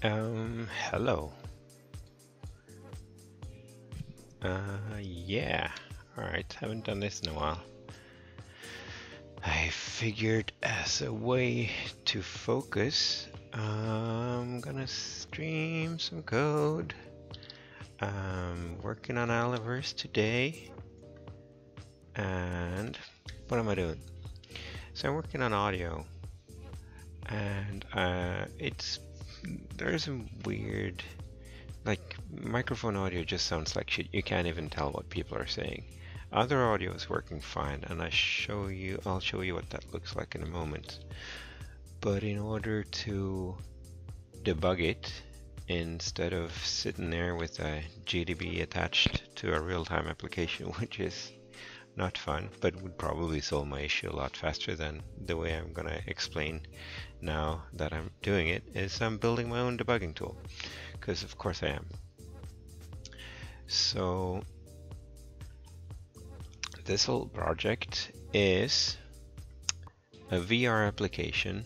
Um, hello. Uh, yeah. Alright, haven't done this in a while. I figured as a way to focus, I'm gonna stream some code. I'm working on Alloverse today. And what am I doing? So I'm working on audio. And uh, it's there's some weird like microphone audio just sounds like shit. You can't even tell what people are saying. Other audio is working fine and I show you I'll show you what that looks like in a moment. But in order to debug it instead of sitting there with a GDB attached to a real-time application which is not fun but would probably solve my issue a lot faster than the way I'm gonna explain now that I'm doing it is I'm building my own debugging tool because of course I am. So this whole project is a VR application,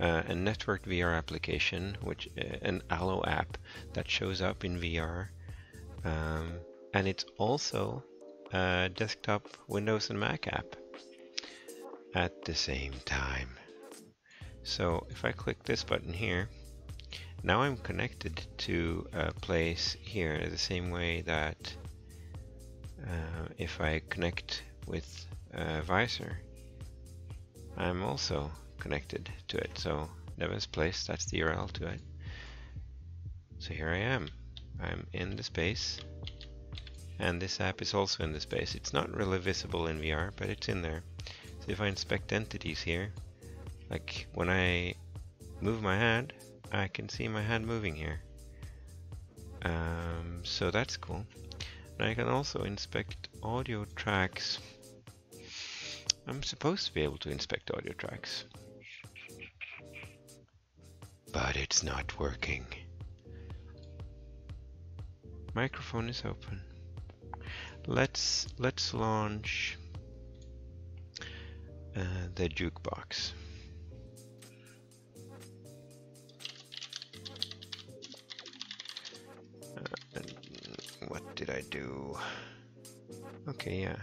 uh, a network VR application, which uh, an Allo app that shows up in VR, um, and it's also a desktop Windows and Mac app at the same time. So if I click this button here, now I'm connected to a place here the same way that uh, if I connect with uh, Visor, I'm also connected to it. So Nevyn's Place, that's the URL to it. So here I am. I'm in the space and this app is also in the space. It's not really visible in VR, but it's in there. So if I inspect entities here, like when I move my hand, I can see my hand moving here. Um, so that's cool. And I can also inspect audio tracks. I'm supposed to be able to inspect audio tracks. But it's not working. Microphone is open. Let's let's launch uh, the jukebox. Did I do? Okay, yeah.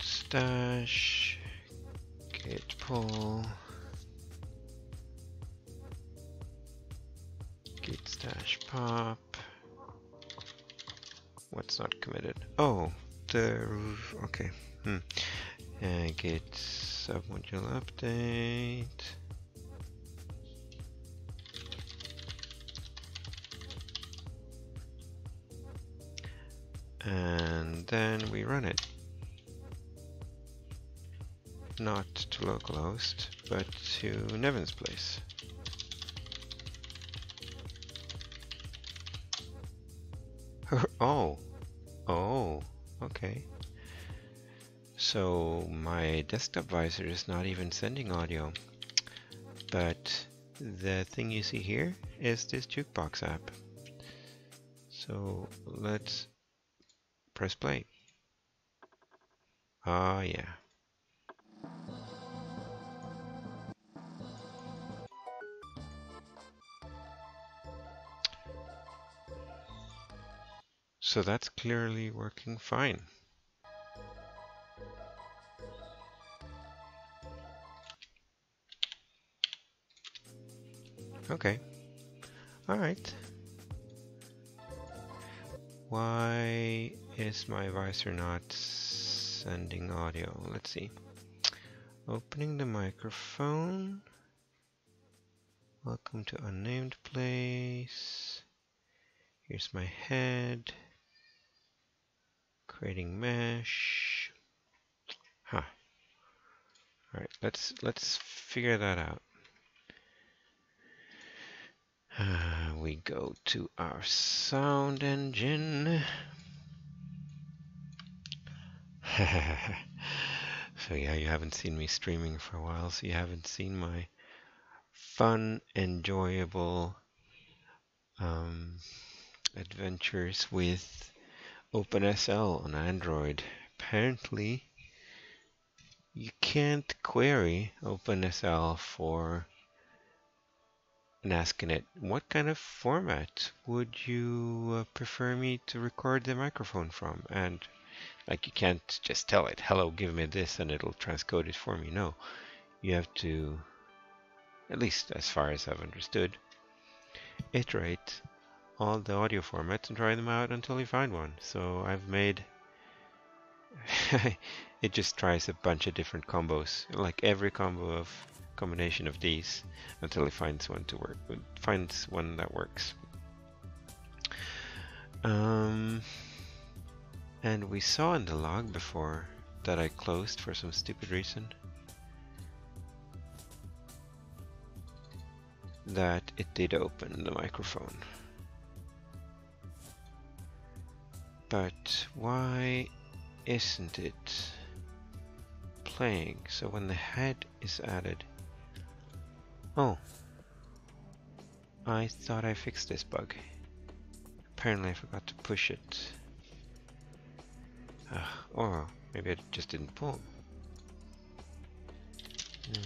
Stash, git pull, git stash pop. What's not committed? Oh, the okay. Hmm. Uh, git submodule update. And then we run it. Not to localhost, but to Nevyn's place. oh, oh, okay. So my desktop visor is not even sending audio, but the thing you see here is this jukebox app. So let's Press play. Ah, yeah. So that's clearly working fine. Okay. All right. Why is my visor not sending audio? Let's see. Opening the microphone. Welcome to unnamed place. Here's my head. Creating mesh. Huh. All right, let's let's figure that out. Uh, we go to our sound engine. so yeah, you haven't seen me streaming for a while, so you haven't seen my fun, enjoyable um, adventures with OpenSL on Android. Apparently, you can't query OpenSL for and asking it, what kind of format would you uh, prefer me to record the microphone from? And like you can't just tell it, hello, give me this, and it'll transcode it for me. No, you have to, at least as far as I've understood, iterate all the audio formats and try them out until you find one. So I've made, it just tries a bunch of different combos, like every combo of combination of these until it finds one to work, finds one that works. Um, and we saw in the log before that I closed for some stupid reason. That it did open the microphone. But why isn't it playing? So when the head is added, oh, I thought I fixed this bug. Apparently I forgot to push it. Uh, or maybe I just didn't pull. Uh,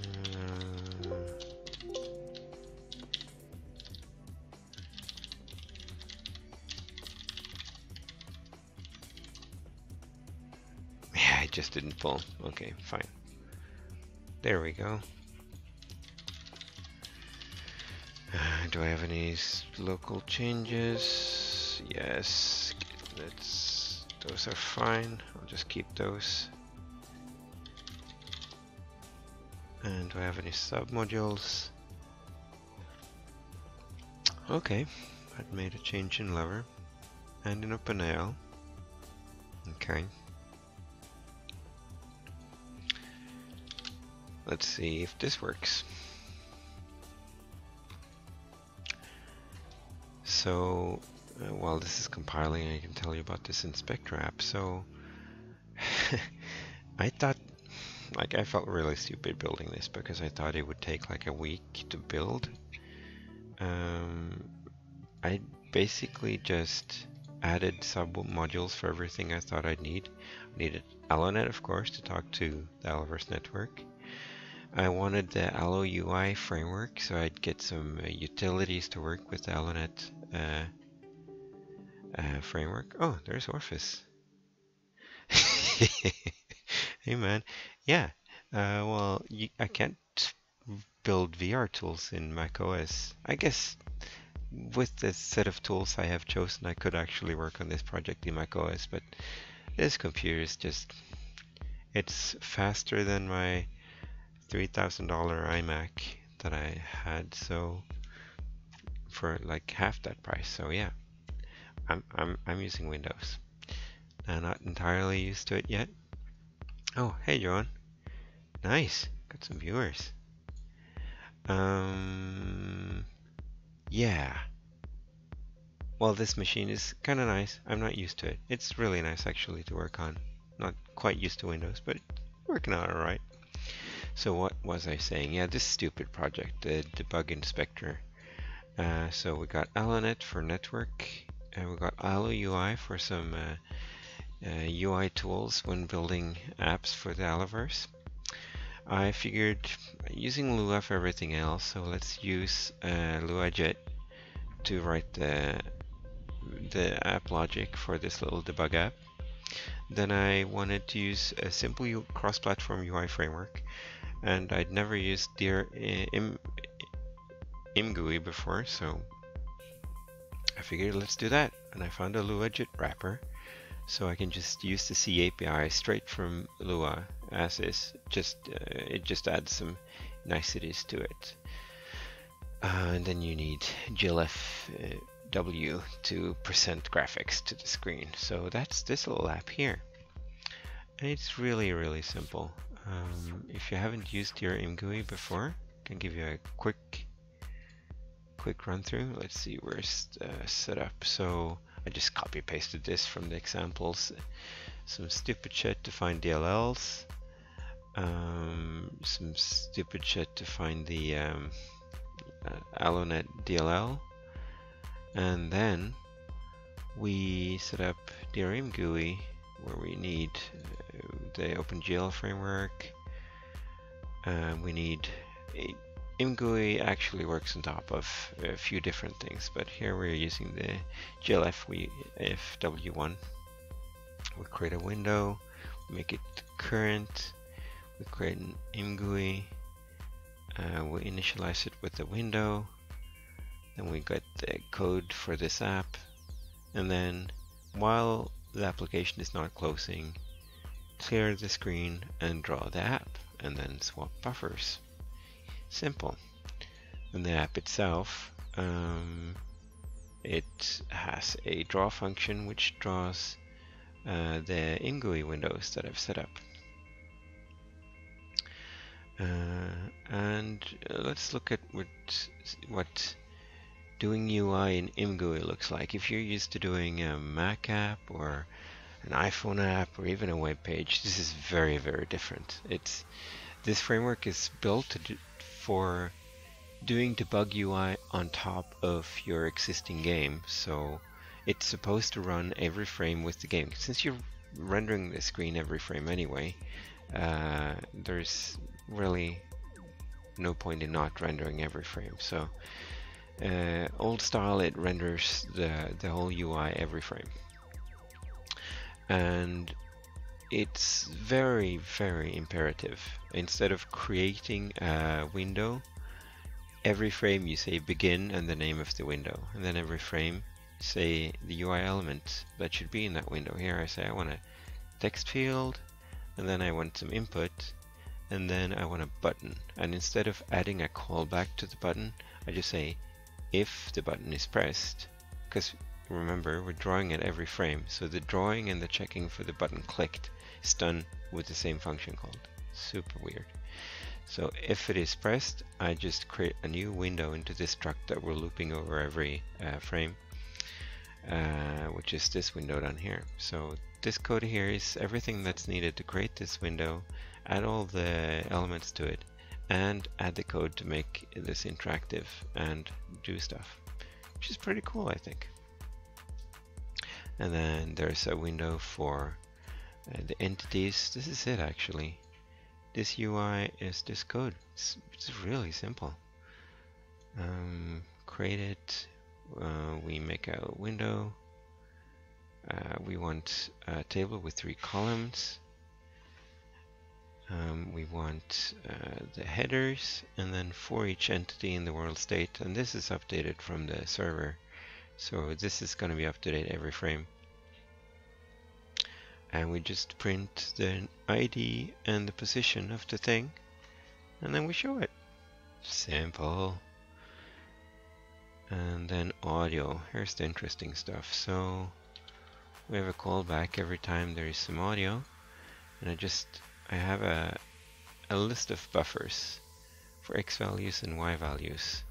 yeah, I just didn't pull. Okay, fine. There we go. Uh, do I have any local changes? Yes. Let's those are fine. I'll just keep those. And do I have any submodules? Okay, I've made a change in LÖVR and in OpenAL. Okay. Let's see if this works. So uh, while this is compiling, I can tell you about this inspector app. So I thought, like I felt really stupid building this because I thought it would take like a week to build. Um, I basically just added sub modules for everything I thought I'd need. I needed Allonet, of course, to talk to the Alloverse network. I wanted the Allo UI framework, so I'd get some uh, utilities to work with the Allonet uh, uh, framework. Oh, there's Orphis. hey man, yeah. Uh, well, you, I can't build VR tools in macOS. I guess with the set of tools I have chosen, I could actually work on this project in macOS, but this computer is just, it's faster than my $3,000 iMac that I had, so for like half that price, so yeah. I'm, I'm, I'm using Windows. I'm not entirely used to it yet. Oh, hey, John. Nice. Got some viewers. Um, yeah. Well, this machine is kind of nice. I'm not used to it. It's really nice, actually, to work on. Not quite used to Windows, but working out alright. So what was I saying? Yeah, this stupid project, the debug inspector. Uh, so we got Allonet for network and we got Allo UI for some uh, uh, UI tools when building apps for the Alloverse. I figured using Lua for everything else, so let's use uh, LuaJIT to write the the app logic for this little debug app. Then I wanted to use a simple cross-platform UI framework, and I'd never used Dear Im, ImGUI before, so I figured let's do that. And I found a Lua LuaJIT wrapper. So I can just use the C API straight from Lua as is. Just uh, It just adds some niceties to it. Uh, and then you need glfw to present graphics to the screen. So that's this little app here. And it's really, really simple. Um, if you haven't used Dear ImGUI before, I can give you a quick quick run through. Let's see where's uh, set up. So I just copy pasted this from the examples. Some stupid shit to find DLLs. Um, some stupid shit to find the um, uh, Allonet DLL. And then we set up Dear ImGUI where we need uh, the OpenGL framework, uh, we need a ImGUI actually works on top of a few different things, but here we're using the GLFW1. We create a window, make it current, we create an ImGUI, uh, we initialize it with the window, then we get the code for this app, and then while the application is not closing, clear the screen and draw the app, and then swap buffers. Simple. And the app itself, um, it has a draw function which draws uh, the ImGUI windows that I've set up. Uh, and uh, let's look at what, what doing UI in ImGUI looks like. If you're used to doing a Mac app or an iPhone app or even a web page, this is very, very different. It's This framework is built to do, for doing debug UI on top of your existing game. So it's supposed to run every frame with the game. Since you're rendering the screen every frame anyway, uh, there's really no point in not rendering every frame. So uh, old style, it renders the, the whole UI every frame. And it's very, very imperative. Instead of creating a window, every frame you say begin and the name of the window. And then every frame say the UI element that should be in that window. Here I say I want a text field and then I want some input and then I want a button. And instead of adding a callback to the button, I just say if the button is pressed, because remember we're drawing at every frame, so the drawing and the checking for the button clicked is done with the same function called. Super weird. So if it is pressed, I just create a new window into this struct that we're looping over every uh, frame, uh, which is this window down here. So this code here is everything that's needed to create this window add all the elements to it and add the code to make this interactive and do stuff which is pretty cool I think and then there's a window for uh, the entities this is it actually. This UI is this code. It's, it's really simple. Um, create it. Uh, we make a window. Uh, we want a table with three columns. Um, we want uh, the headers and then for each entity in the world state. And this is updated from the server. So this is going to be up to date every frame and we just print the ID and the position of the thing and then we show it. Simple and then audio. Here's the interesting stuff. So we have a callback every time there is some audio and I just I have a, a list of buffers for x values and y values.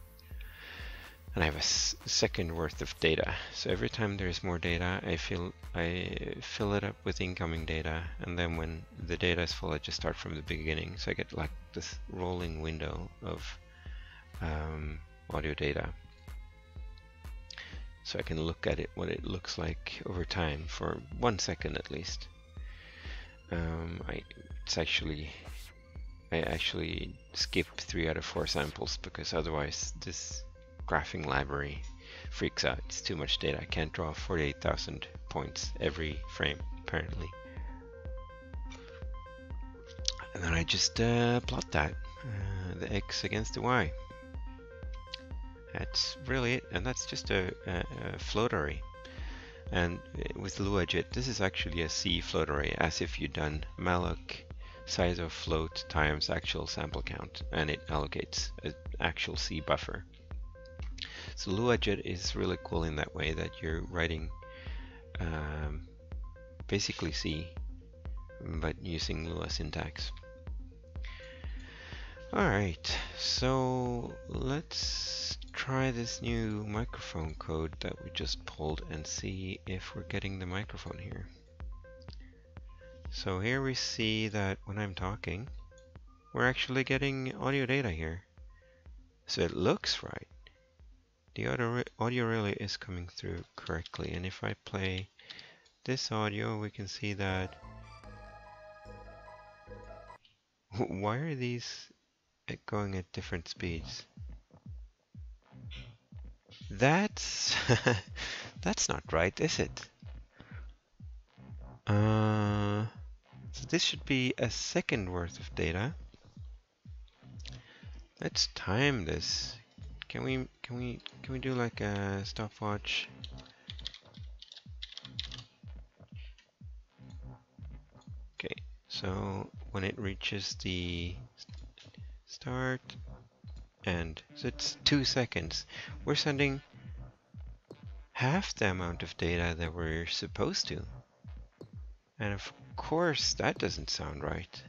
And I have a second worth of data. So every time there's more data, I fill, I fill it up with incoming data. And then when the data is full, I just start from the beginning. So I get like this rolling window of um, audio data. So I can look at it, what it looks like over time for one second at least. Um, I it's actually I actually skipped three out of four samples because otherwise this graphing library freaks out. It's too much data. I can't draw 48,000 points every frame apparently. And then I just uh, plot that, uh, the x against the y. That's really it, and that's just a, a, a float array. And with Luajit, this is actually a C float array, as if you'd done malloc size of float times actual sample count and it allocates an actual C buffer. So LuaJIT is really cool in that way that you're writing um, basically C but using Lua syntax. Alright, so let's try this new microphone code that we just pulled and see if we're getting the microphone here. So here we see that when I'm talking, we're actually getting audio data here. So it looks right. The audio, audio really is coming through correctly. And if I play this audio, we can see that... Why are these going at different speeds. That's that's not right, is it? Uh, so this should be a second worth of data. Let's time this. Can we can we can we do like a stopwatch? Okay, so when it reaches the start end, so it's two seconds. We're sending half the amount of data that we're supposed to. And of course, that doesn't sound right.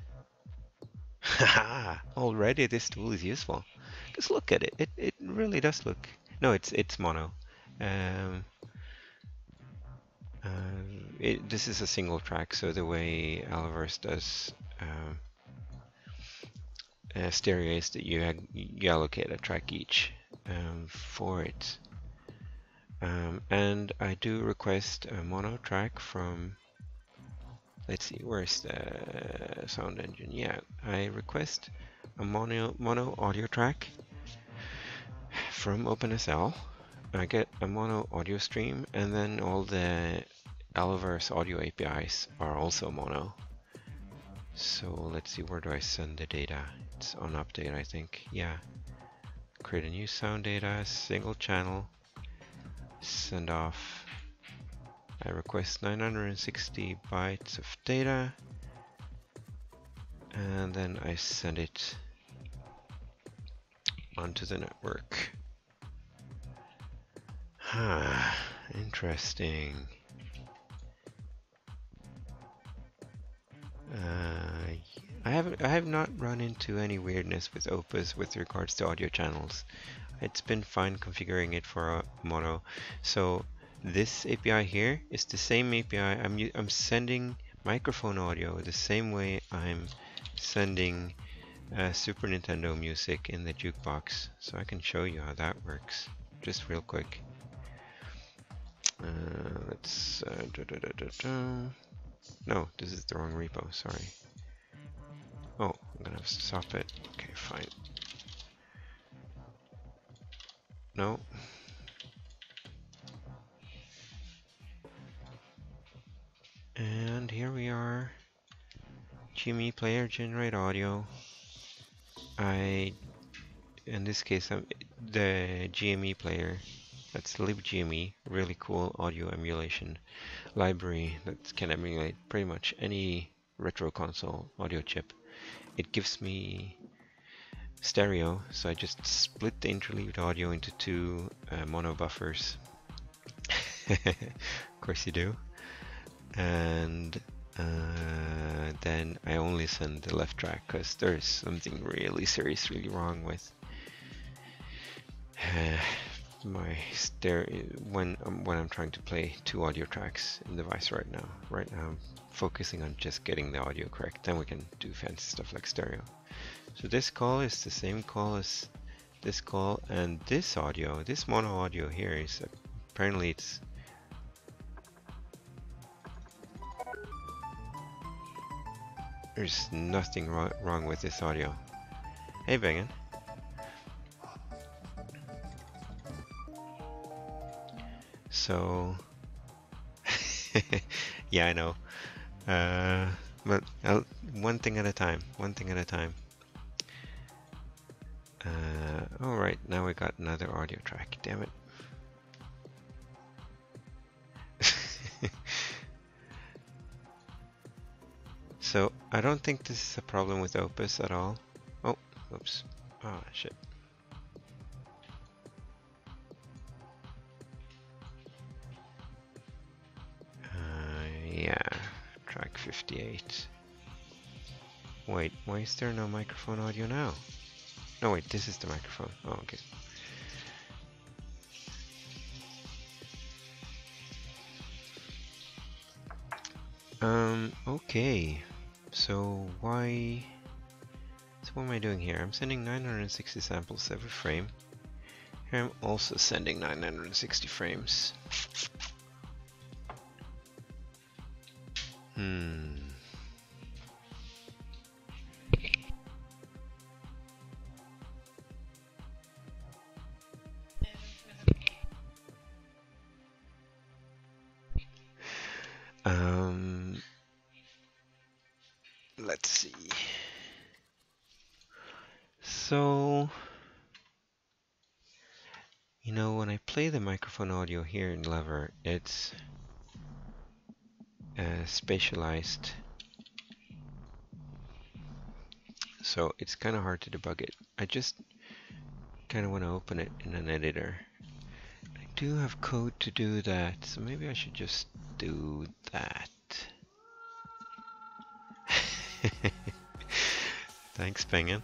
Haha! Already this tool is useful. Just look at it. It it really does look. No, it's it's mono. Um, uh, it, this is a single track, so the way Alloverse does um, uh, stereo is that you, you allocate a track each um, for it. Um, and I do request a mono track from let's see, where's the sound engine? Yeah, I request a mono, mono audio track from OpenSL. I get a mono audio stream and then all the Alloverse audio APIs are also mono. So let's see, where do I send the data? It's on update, I think. Yeah. Create a new sound data, single channel, send off I request 960 bytes of data and then I send it onto the network. Ah, interesting. Uh, I haven't I have not run into any weirdness with Opus with regards to audio channels. It's been fine configuring it for mono. So this API here is the same API. I'm, I'm sending microphone audio the same way I'm sending uh, Super Nintendo music in the jukebox. So I can show you how that works just real quick. Uh, let's uh, da, da, da, no this is the wrong repo sorry oh I'm gonna stop it okay fine no And here we are. GME player generate audio. I, in this case, I'm the GME player. That's libgme, really cool audio emulation library that can emulate pretty much any retro console audio chip. It gives me stereo, so I just split the interleaved audio into two uh, mono buffers. of course you do and uh, then I only send the left track because there's something really seriously wrong with uh, my stereo when um, when I'm trying to play two audio tracks in the device right now. Right now I'm focusing on just getting the audio correct. Then we can do fancy stuff like stereo. So this call is the same call as this call and this audio, this mono audio here is apparently it's There's nothing wrong with this audio. Hey, Bengen. So, yeah, I know. Uh, but I'll, one thing at a time. One thing at a time. Uh, all right, now we got another audio track. Damn it. So I don't think this is a problem with Opus at all. Oh, oops. Oh, shit. Yeah, track 58. Wait, why is there no microphone audio now? No, wait, this is the microphone. Oh, okay. Um, okay. So why... So what am I doing here? I'm sending 960 samples every frame. Here I'm also sending 960 frames. Hmm. Um, let's see. So, you know, when I play the microphone audio here in LÖVR, it's uh. So it's kind of hard to debug it. I just kind of want to open it in an editor. I do have code to do that, so maybe I should just do that. Thanks, Penguin.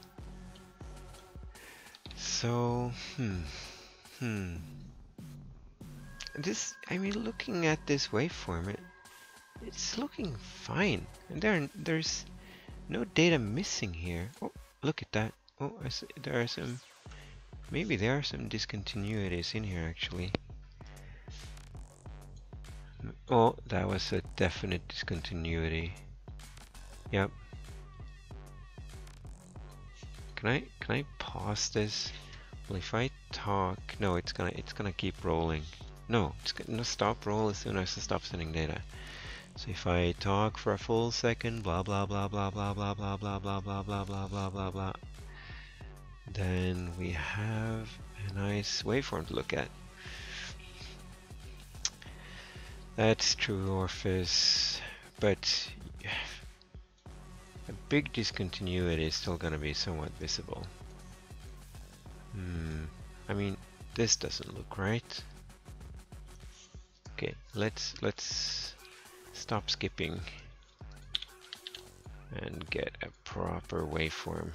So, hmm, hmm. This, I mean, looking at this waveform, it's looking fine. And there, there's no data missing here. Oh, look at that. Oh, I see, there are some, maybe there are some discontinuities in here actually. Oh, that was a definite discontinuity. Yep. Can I, can I pause this? Well, if I talk, no, it's gonna it's gonna keep rolling. No, it's gonna stop roll as soon as I stop sending data. So if I talk for a full second, blah blah blah blah blah blah blah blah blah blah blah blah blah blah blah, then we have a nice waveform to look at. That's true, Orpheus, but a big discontinuity is still gonna be somewhat visible. Hmm. I mean, this doesn't look right. Okay, let's let's stop skipping and get a proper waveform.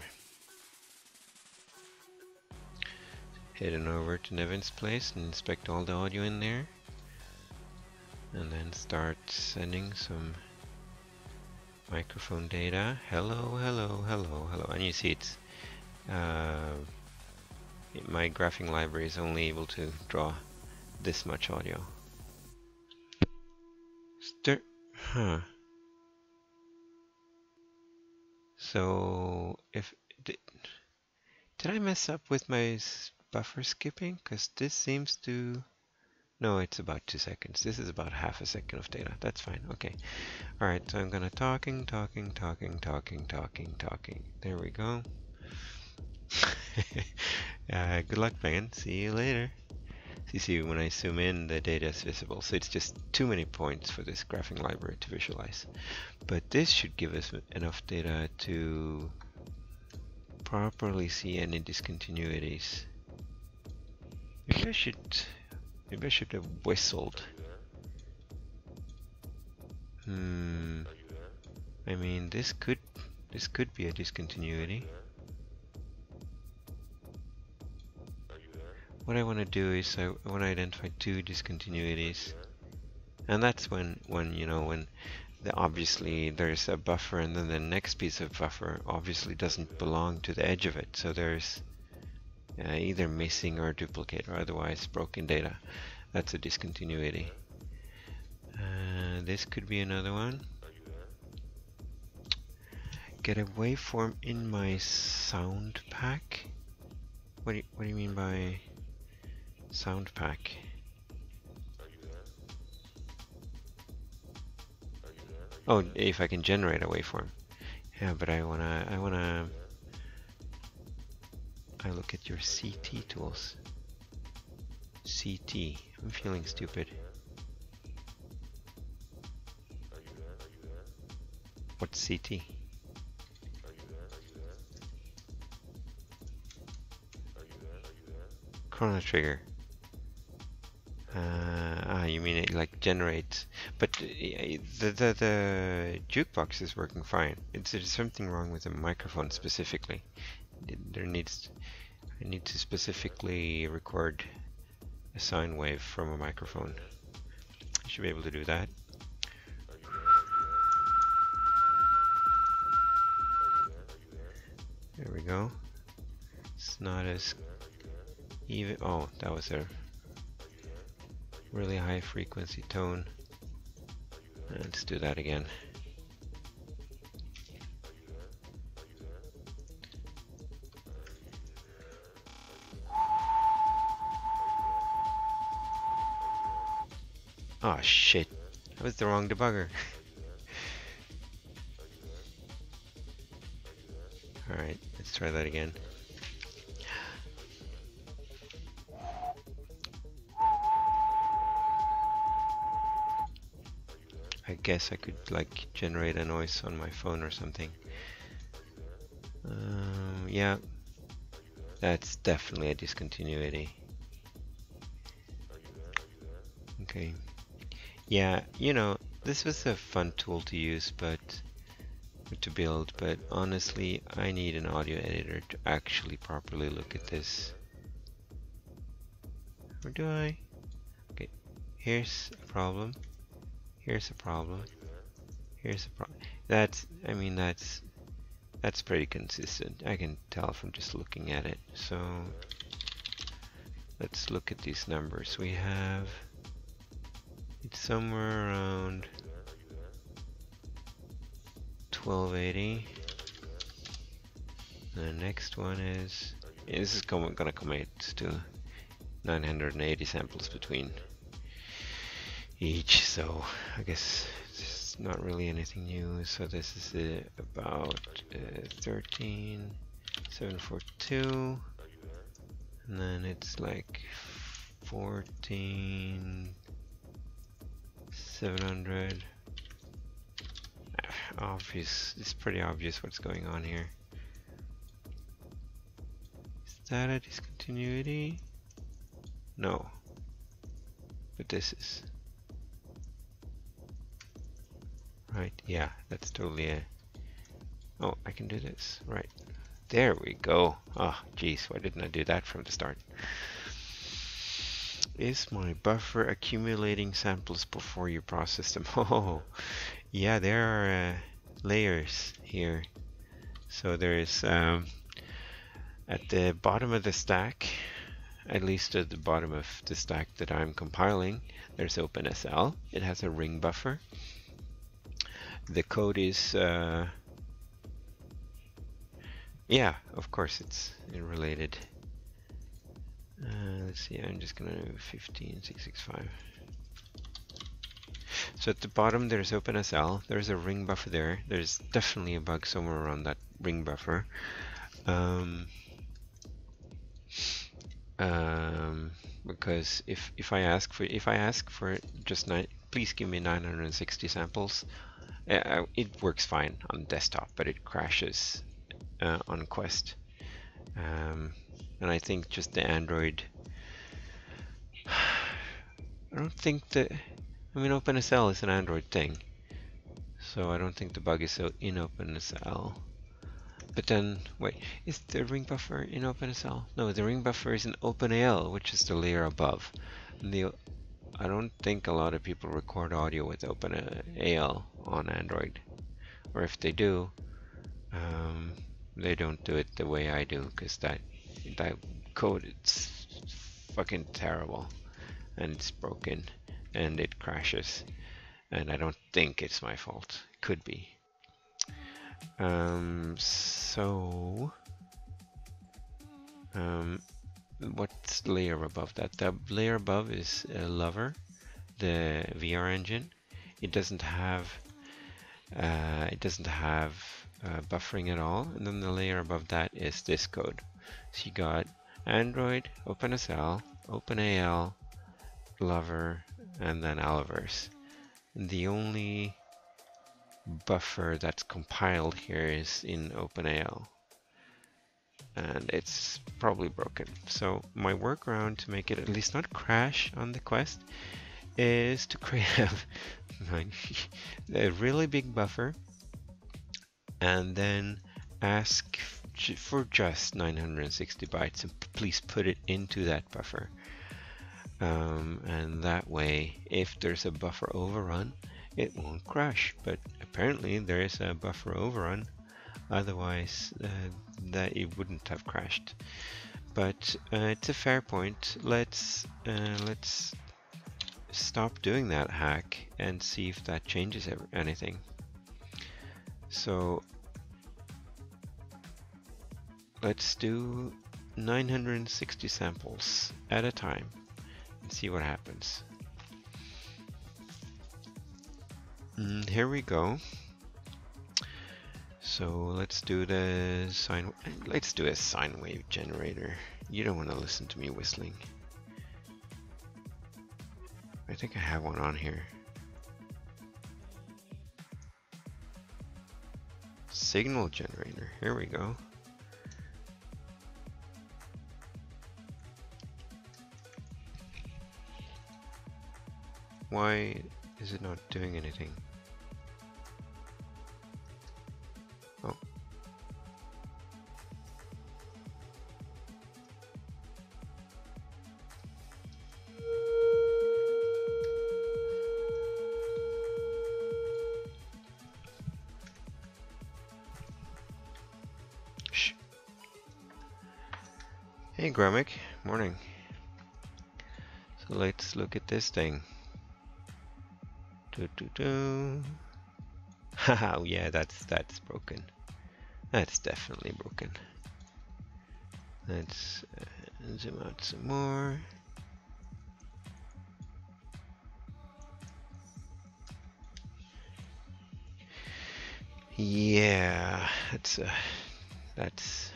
Heading over to Nevyn's place and inspect all the audio in there. And then start sending some microphone data. Hello, hello, hello, hello. And you see it's uh, my graphing library is only able to draw this much audio. Huh. So if did, did I mess up with my buffer skipping? Because this seems to no, it's about two seconds. This is about half a second of data. That's fine. Okay. All right. So I'm gonna talking, talking, talking, talking, talking, talking. There we go. uh, good luck, man. See you later. So you see, when I zoom in, the data is visible. So it's just too many points for this graphing library to visualize. But this should give us enough data to properly see any discontinuities. Maybe I should, maybe I should have whistled. Hmm. I mean, this could, this could be a discontinuity. What I want to do is I want to identify two discontinuities. And that's when when you know when the, obviously there's a buffer and then the next piece of buffer obviously doesn't belong to the edge of it. So there's uh, either missing or duplicate or otherwise broken data. That's a discontinuity. Uh, this could be another one. Get a waveform in my sound pack? What do you, what do you mean by Sound pack. Oh, if I can generate a waveform. Yeah, but I wanna, I wanna, I look at your CT tools. CT, I'm feeling stupid. What's CT? Chrono trigger. Uh, ah, you mean it like generates, but uh, the, the the jukebox is working fine. It's there's something wrong with the microphone specifically. There needs I need to specifically record a sine wave from a microphone. Should be able to do that. There we go. It's not as even. Oh, that was a really high frequency tone. Let's do that again. Oh shit, that was the wrong debugger. Alright, let's try that again. Guess I could like generate a noise on my phone or something. Um, yeah, that's definitely a discontinuity. Okay. Yeah, you know, this was a fun tool to use, but to build, but honestly, I need an audio editor to actually properly look at this. Or do I? Okay, here's a problem. Here's a problem. Here's a problem. That's, I mean, that's, that's pretty consistent. I can tell from just looking at it. So, let's look at these numbers. We have, it's somewhere around 1280. The next one is, this is going to come out to 980 samples between each, so I guess it's not really anything new. So this is uh, about uh, 13, 742, and then it's like 14, 700. Obvious, it's pretty obvious what's going on here. Is that a discontinuity? No. But this is. Right, yeah, that's totally a... Oh, I can do this, right. There we go. Oh, jeez, why didn't I do that from the start? Is my buffer accumulating samples before you process them? Oh, yeah, there are uh, layers here. So there's um, at the bottom of the stack, at least at the bottom of the stack that I'm compiling, there's OpenSL. It has a ring buffer the code is uh, yeah of course it's related. Uh, let's see I'm just gonna do 15665 so at the bottom there's OpenSL there's a ring buffer there. There's definitely a bug somewhere around that ring buffer. Um, um, because if if I ask for if I ask for just nine please give me 960 samples uh, it works fine on desktop, but it crashes uh, on Quest. Um, and I think just the Android. I don't think that. I mean, OpenSL is an Android thing, so I don't think the bug is so in OpenSL. But then, wait, is the ring buffer in OpenSL? No, the ring buffer is in OpenAL, which is the layer above. And the I don't think a lot of people record audio with OpenAL on Android. Or if they do, um, they don't do it the way I do because that that code it's fucking terrible and it's broken and it crashes and I don't think it's my fault. Could be. Um, so um, what's the layer above that? The layer above is uh, LÖVR, the VR engine. It doesn't have uh, it doesn't have uh, buffering at all. And then the layer above that is this code. So you got Android, OpenSL, OpenAL, LÖVR, and then Alloverse. And the only buffer that's compiled here is in OpenAL and it's probably broken. So my workaround to make it at least not crash on the quest is to create a really big buffer and then ask for just 960 bytes and please put it into that buffer. Um, and that way, if there's a buffer overrun, it won't crash. But apparently there is a buffer overrun otherwise uh, that it wouldn't have crashed. But uh, it's a fair point. Let's uh, let's stop doing that hack and see if that changes anything. So let's do 960 samples at a time and see what happens. Mm, here we go So let's do the sine. Let's do a sine wave generator. You don't want to listen to me whistling. I think I have one on here. Signal generator. Here we go. Why is it not doing anything? Hey morning. So let's look at this thing. Do do do. Haha, yeah, that's that's broken. That's definitely broken. Let's uh, zoom out some more. Yeah, that's uh, that's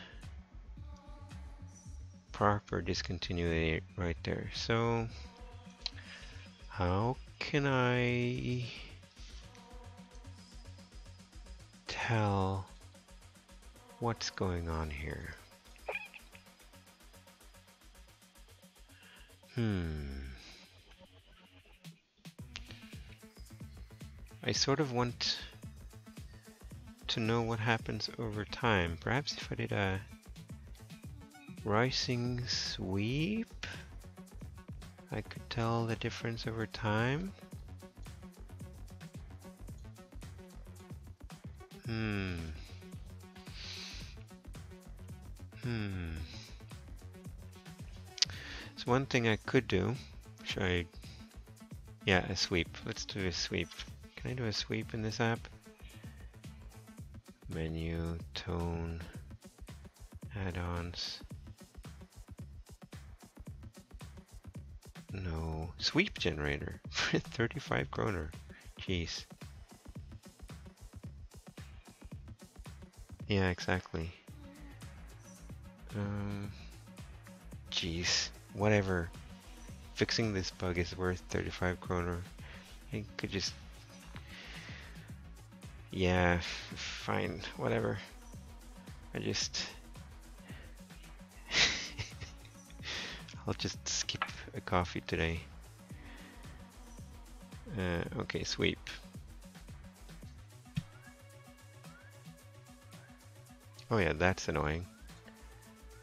proper discontinuity right there. So how can I tell what's going on here? Hmm. I sort of want to know what happens over time. Perhaps if I did a rising sweep, I could tell the difference over time. Hmm. Hmm. So one thing I could do, should I, yeah, a sweep. Let's do a sweep. Can I do a sweep in this app? Menu, tone, add-ons. Sweep generator, for 35 kroner. Jeez. Yeah, exactly. Um, jeez, whatever. Fixing this bug is worth 35 kroner. I could just... Yeah, fine, whatever. I just... I'll just skip a coffee today. Uh, okay, sweep. Oh yeah, that's annoying.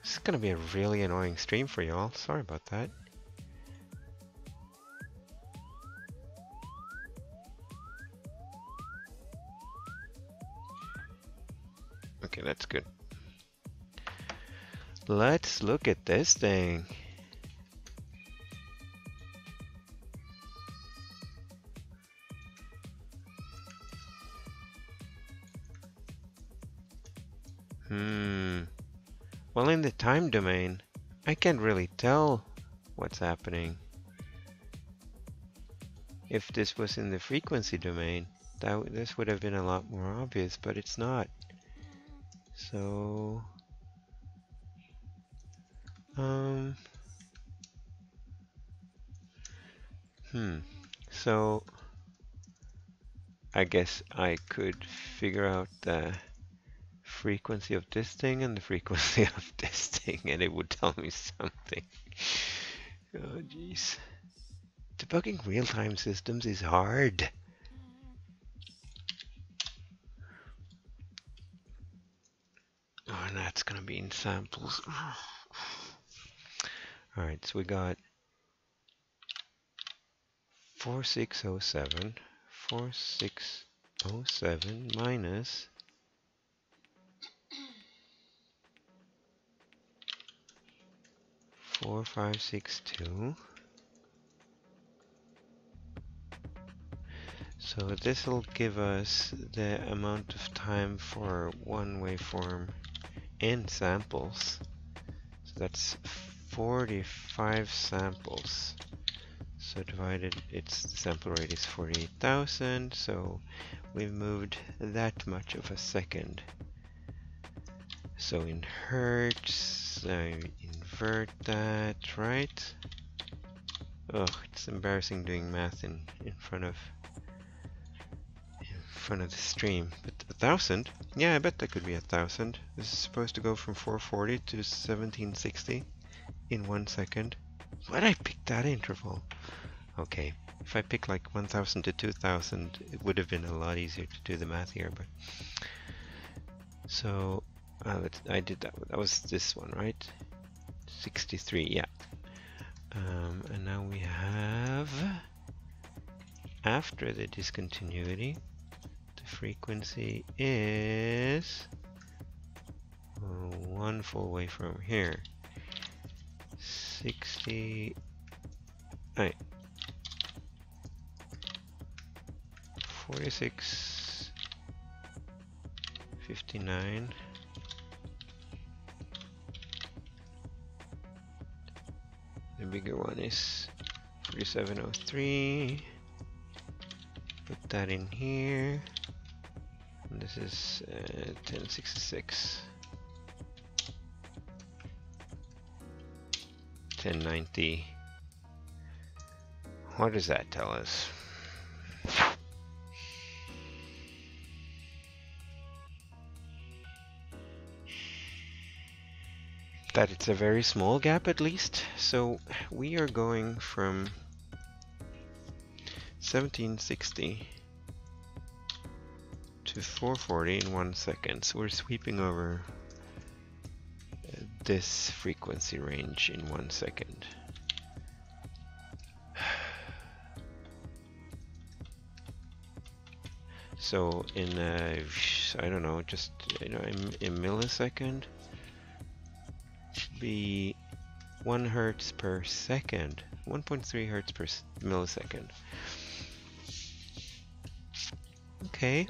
This is gonna be a really annoying stream for y'all. Sorry about that. Okay, that's good. Let's look at this thing. Time domain, I can't really tell what's happening. If this was in the frequency domain, that this would have been a lot more obvious, but it's not. So, um, hmm. So, I guess I could figure out the frequency of this thing and the frequency of this thing and it would tell me something. Oh jeez. Debugging real-time systems is hard. Oh, and that's gonna be in samples. Alright, so we got 4607, 4607 minus four, five, six, two. So this will give us the amount of time for one waveform in samples. So that's 45 samples. So divided, its sample rate is 48,000, so we've moved that much of a second. So in hertz, I invert that, right? Oh, it's embarrassing doing math in, in front of in front of the stream. But a thousand? Yeah, I bet that could be a thousand. This is supposed to go from 440 to 1760 in one second. Why'd I pick that interval? Okay, if I pick like 1000 to 2000, it would have been a lot easier to do the math here, but so uh, I did that. That was this one, right? 63, yeah. Um, and now we have, after the discontinuity, the frequency is one full way from here. 60, right, 46, 59, bigger one is 4703 put that in here. And this is uh, 1066 1090 what does that tell us that it's a very small gap at least. So we are going from 1760 to 440 in one second. So we're sweeping over this frequency range in one second. So in, a, I don't know, just you know, in millisecond, be 1 hertz per second, 1.3 hertz per millisecond. Okay.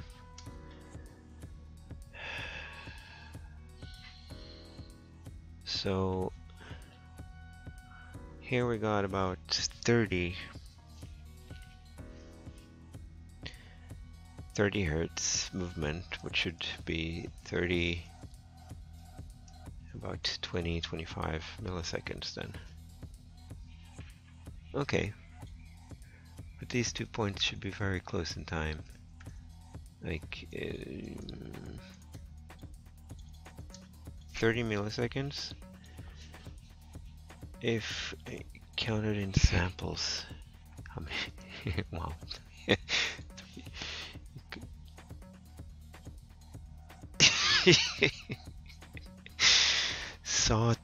So here we got about 30 30 hertz movement, which should be 30 about 20, 25 milliseconds then. Okay. But these two points should be very close in time. Like, uh, 30 milliseconds. If counted in samples. I mean, wow.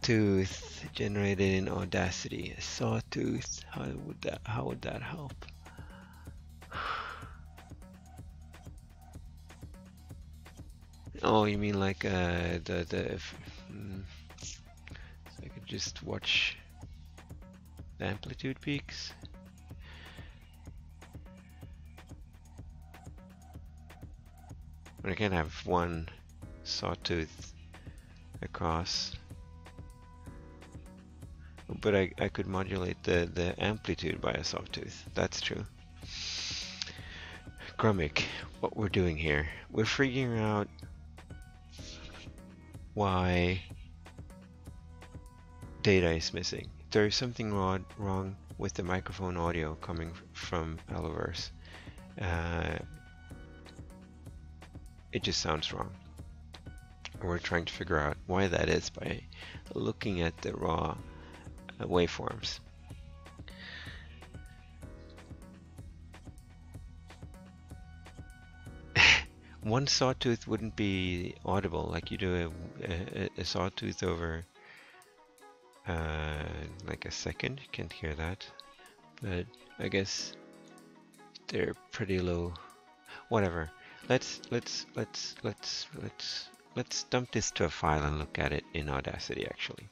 sawtooth generated in Audacity. A sawtooth. How would that? How would that help? Oh, you mean like uh, the the? If, mm, so I could just watch the amplitude peaks. But I can have one sawtooth across but I, I could modulate the, the amplitude by a sawtooth. That's true. Grummik, what we're doing here, we're figuring out why data is missing. There is something wrong, wrong with the microphone audio coming from Alloverse. Uh, it just sounds wrong. We're trying to figure out why that is by looking at the raw waveforms. One sawtooth wouldn't be audible like you do a, a, a sawtooth over uh, like a second. You can't hear that, but I guess they're pretty low. Whatever. Let's let's let's let's let's let's dump this to a file and look at it in Audacity actually.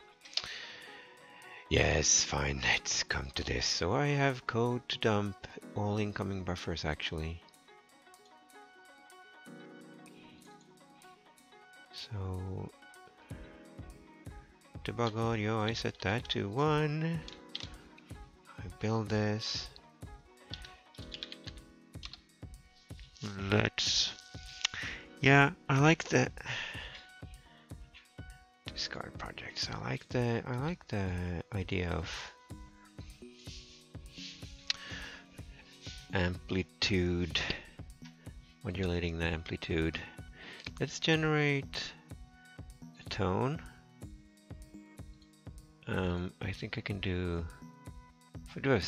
Yes, fine, let's come to this. So I have code to dump all incoming buffers actually. So debug audio, I set that to one. I build this. Let's, yeah, I like that. Discard projects. I like the I like the idea of amplitude modulating the amplitude. Let's generate a tone. Um, I think I can do if I do a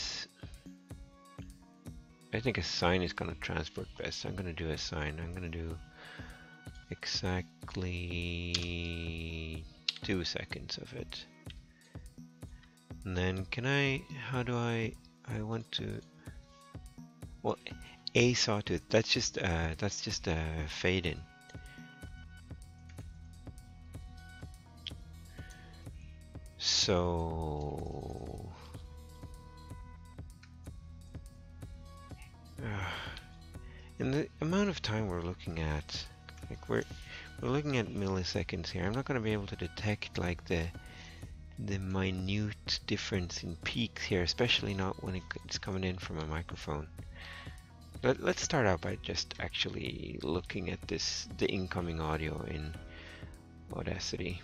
I think a sine is going to transport best. I'm going to do a sine. I'm going to do exactly two seconds of it. And then can I, how do I, I want to, well, a sawtooth, that's just, uh, that's just a fade in. So, uh, in the amount of time we're looking at, like we're we're looking at milliseconds here. I'm not going to be able to detect like the the minute difference in peaks here, especially not when it's coming in from a microphone. But let's start out by just actually looking at this, the incoming audio in Audacity.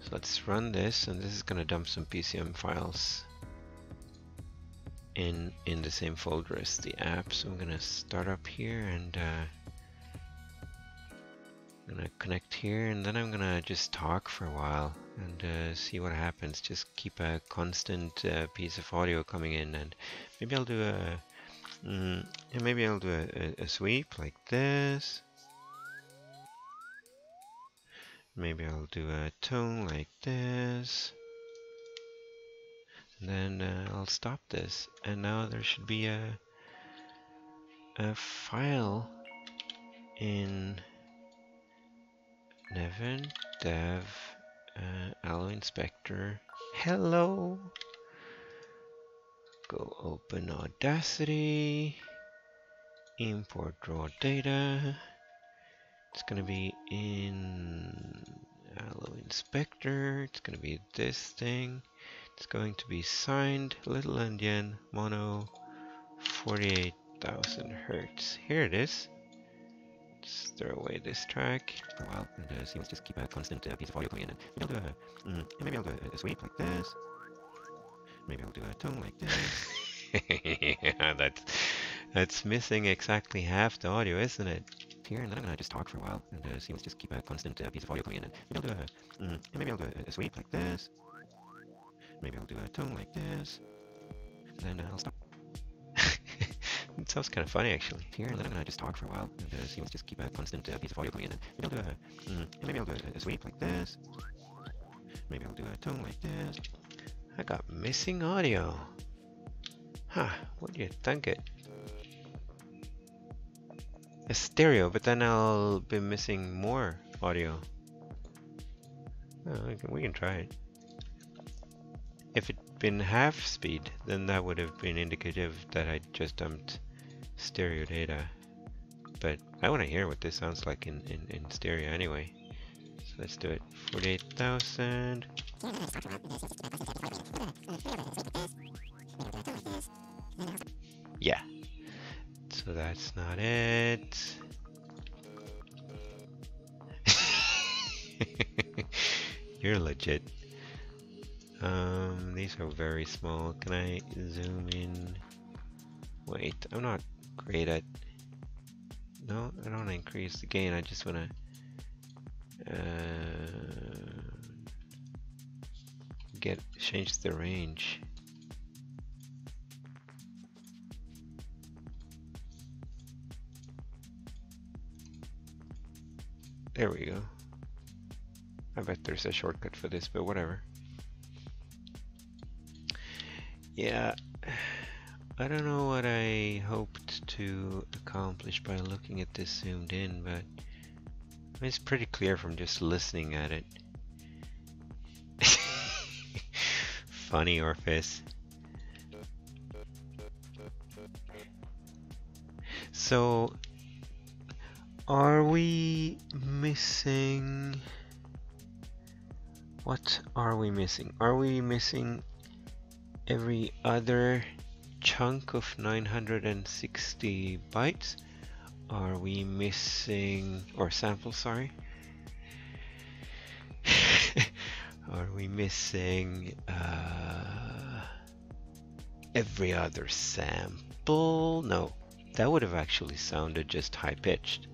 So let's run this, and this is going to dump some PCM files in in the same folder as the app. So I'm going to start up here and uh, I'm gonna connect here and then I'm gonna just talk for a while and uh, see what happens. Just keep a constant uh, piece of audio coming in and maybe I'll do a mm, maybe I'll do a, a, a, sweep like this. Maybe I'll do a tone like this. And then uh, I'll stop this and now there should be a a file in Nevyn, Dev, uh, Allo Inspector. Hello. Go open Audacity. Import raw data. It's going to be in Allo Inspector. It's going to be this thing. It's going to be signed Little Endian Mono 48,000 Hertz. Here it is. Just throw away this track for a while and uh, see, let's just keep a constant uh, piece of audio coming in. And maybe I'll do a, mm, maybe I'll do a, a sweep like this. Maybe I'll do a tone like this. yeah, that's, that's missing exactly half the audio, isn't it? Here, and then I'm gonna just talk for a while and uh, see, let's just keep a constant uh, piece of audio coming in. And maybe I'll do a, mm, maybe I'll do a, a sweep like this. Maybe I'll do a tone like this. And then I'll stop. It sounds kind of funny actually. Here, let and then I'm gonna just talk for a while. And uh, see, let's just keep a constant uh, piece of audio in. And maybe I'll do a, mm, maybe I'll do a, a sweep like this. Maybe I'll do a tone like this. I got missing audio. Huh, what do you think it? A stereo, but then I'll be missing more audio. Oh, we, can, we can try it. If it'd been half speed, then that would have been indicative that I just dumped stereo data. But I want to hear what this sounds like in, in, in stereo anyway. So let's do it. 48,000. Yeah. So that's not it. You're legit. Um, these are very small. Can I zoom in? Wait, I'm not great at... No, I don't want to increase the gain, I just want to uh, get change the range. There we go. I bet there's a shortcut for this, but whatever. Yeah, I don't know what I hoped to accomplish by looking at this zoomed in, but it's pretty clear from just listening at it. Funny Orpheus. So, are we missing... What are we missing? Are we missing every other chunk of 960 bytes? Are we missing, or sample, sorry? Are we missing uh, every other sample? No, that would have actually sounded just high pitched.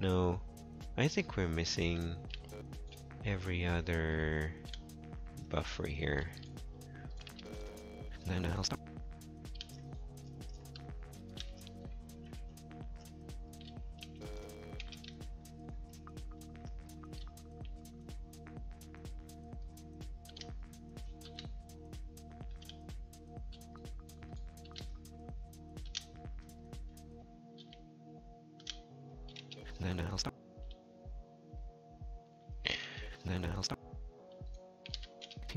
No, I think we're missing every other buffer here. Then I'll stop.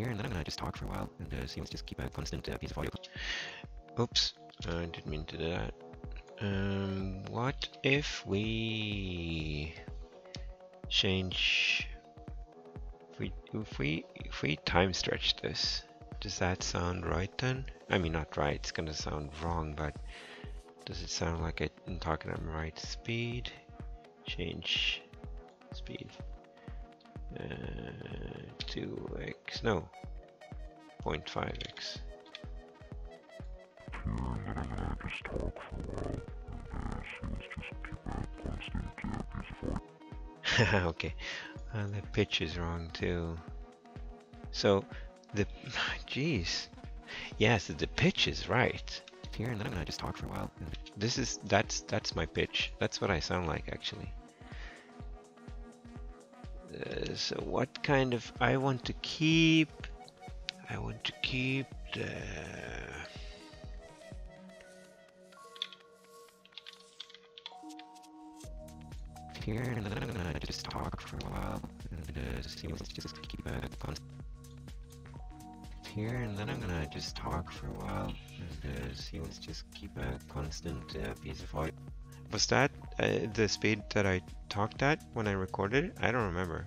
Here, and then I'm gonna just talk for a while and uh, see. Let's just keep a constant uh, piece of audio. Oops, I didn't mean to do that. Um, what if we change? If we if we if we time stretch this, does that sound right then? I mean, not right. It's gonna sound wrong, but does it sound like I'm talking at right speed? Change speed. No, 0.5x. okay, uh, the pitch is wrong too. So, the, jeez, yes, the pitch is right. Here, and then I'm gonna just talk for a while. This is, that's, that's my pitch. That's what I sound like actually. Uh, so what kind of I want to keep I want to keep the here and then I'm gonna just talk for a while and uh, see let's just keep a constant here and then I'm gonna just talk for a while and uh, see let's just keep a constant uh, piece of audio was that uh, the speed that I talked at when I recorded it? I don't remember.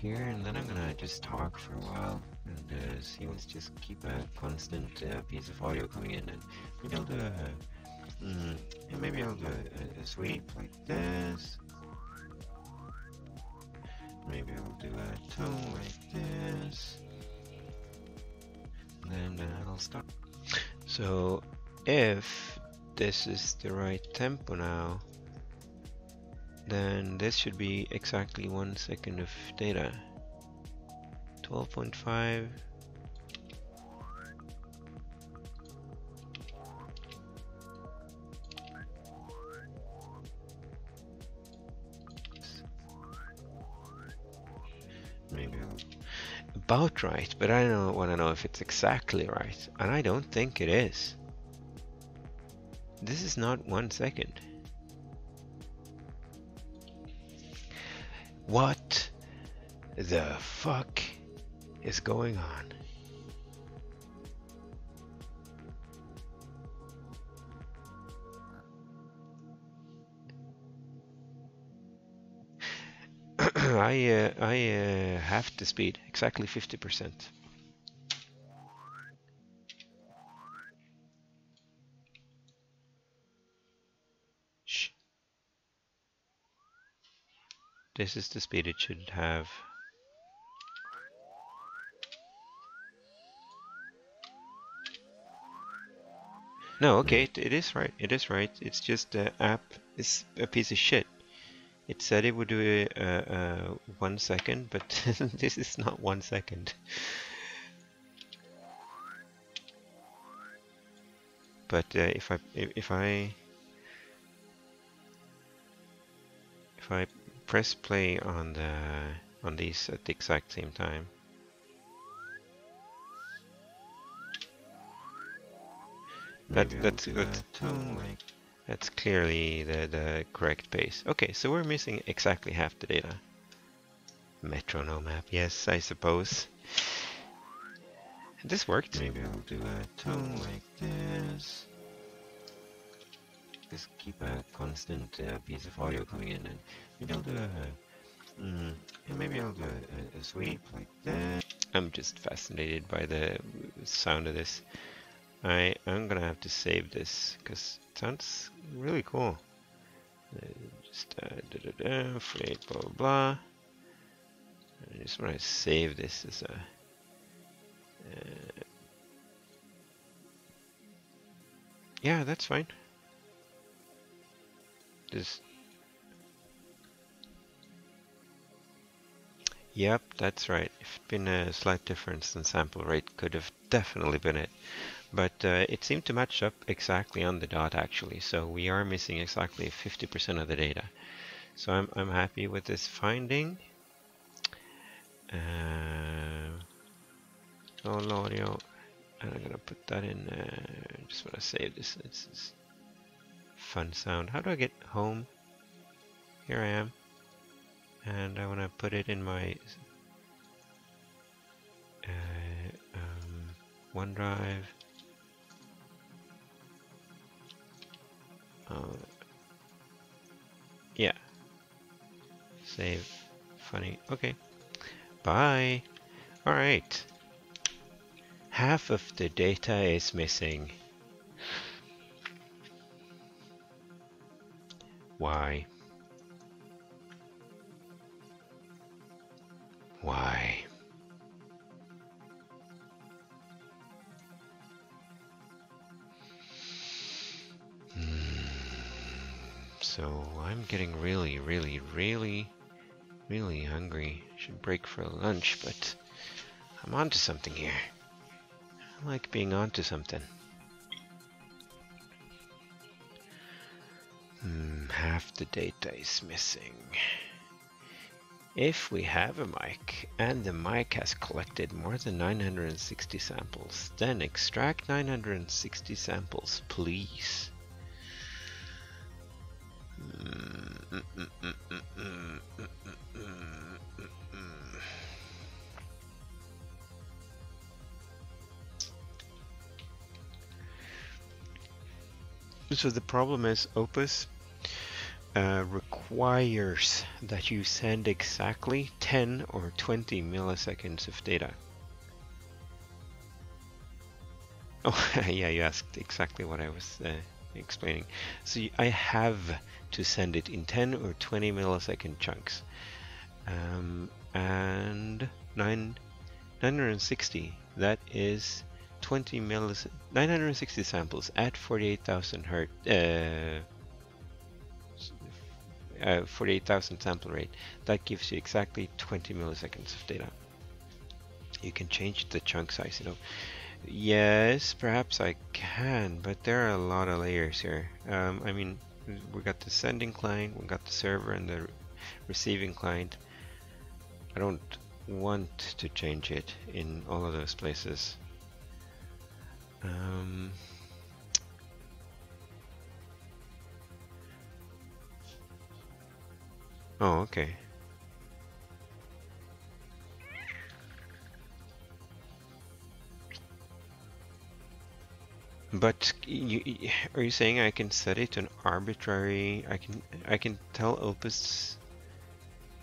Here and then I'm gonna just talk for a while and uh, see. Let's just keep a constant uh, piece of audio coming in, and maybe I'll do a, mm, maybe I'll do a, a sweep like this. Maybe I'll do a tone like this. And then uh, I'll stop. So if this is the right tempo now, then this should be exactly one second of data. 12.5 maybe about right, but I don't want to know if it's exactly right, and I don't think it is. This is not one second. What the fuck is going on? I uh, I uh, have the speed exactly 50%. Shh. This is the speed it should have. No, okay, it, it is right. It is right. It's just the app is a piece of shit. It said it would do it uh, uh, one second, but this is not one second. But uh, if I if I if I press play on the on these at the exact same time. That that's good. That's clearly the the correct pace. Okay, so we're missing exactly half the data. Metronome app, yes, I suppose. This worked. Maybe I'll do a tone like this. Just keep a constant uh, piece of audio coming in, and maybe I'll do a, mm, maybe I'll do a, a, sweep like that. I'm just fascinated by the sound of this. I am gonna have to save this because it sounds really cool. Uh, just uh, da -da -da, blah blah blah. I just want to save this as a. Uh, yeah, that's fine. Just Yep, that's right. If it been a slight difference in sample rate, could have definitely been it. But uh, it seemed to match up exactly on the dot actually, so we are missing exactly 50% of the data. So I'm, I'm happy with this finding. Uh, all audio, and I'm gonna put that in, uh, just wanna save this, this is fun sound. How do I get home? Here I am and I want to put it in my uh, um, OneDrive. Uh, yeah. Save. Funny. Okay. Bye. All right. Half of the data is missing. Why? Why? Hmm. So I'm getting really, really, really, really hungry. Should break for lunch, but I'm onto something here. I like being onto something. Hmm, half the data is missing. If we have a mic and the mic has collected more than 960 samples, then extract 960 samples, please. Hmm, hmm, hmm, So the problem is Opus uh, requires that you send exactly 10 or 20 milliseconds of data. Oh, yeah, you asked exactly what I was uh, explaining. So I have to send it in 10 or 20 millisecond chunks. Um, and 9, 960, that is 20 millis 960 samples at 48,000 hertz. Uh, uh, 48,000 sample rate. That gives you exactly 20 milliseconds of data. You can change the chunk size, you know. Yes, perhaps I can, but there are a lot of layers here. Um, I mean, we got the sending client, we got the server and the receiving client. I don't want to change it in all of those places. Um, Oh, okay. But you, are you saying I can set it to an arbitrary? I can I can tell Opus.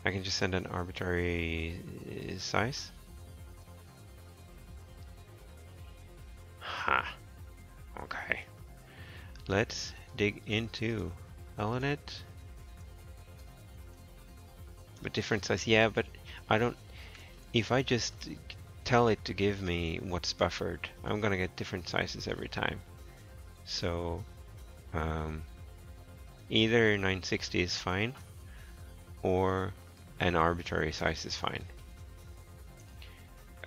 I can just send an arbitrary size. Ha. Okay. Let's dig into allonet a different size. Yeah, but I don't. If I just tell it to give me what's buffered, I'm gonna get different sizes every time. So um, either 960 is fine, or an arbitrary size is fine.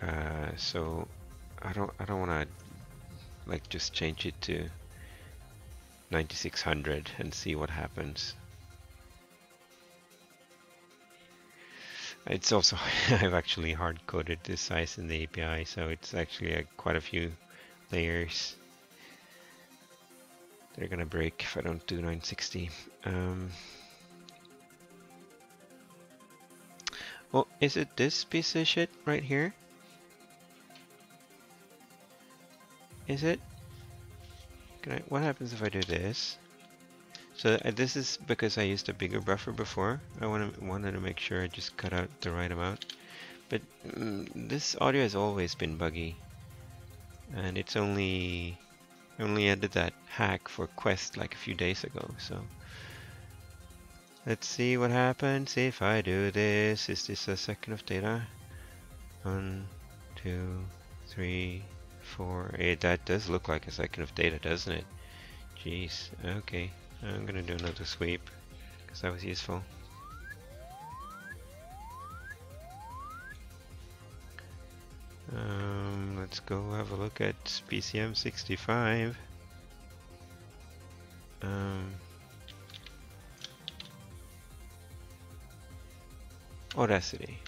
Uh, so I don't I don't want to like just change it to 9600 and see what happens. It's also, I've actually hard coded this size in the API, so it's actually a, quite a few layers. They're gonna break if I don't do 960. Um, well, is it this piece of shit right here? Is it? I, what happens if I do this? So uh, this is because I used a bigger buffer before. I wanted, wanted to make sure I just cut out the right amount. But mm, this audio has always been buggy. And it's only only added that hack for Quest like a few days ago, so Let's see what happens if I do this. Is this a second of data? One, two, three, four, eight. That does look like a second of data, doesn't it? Jeez. Okay. I'm gonna do another sweep because that was useful. Um, let's go have a look at PCM 65. Um, Audacity.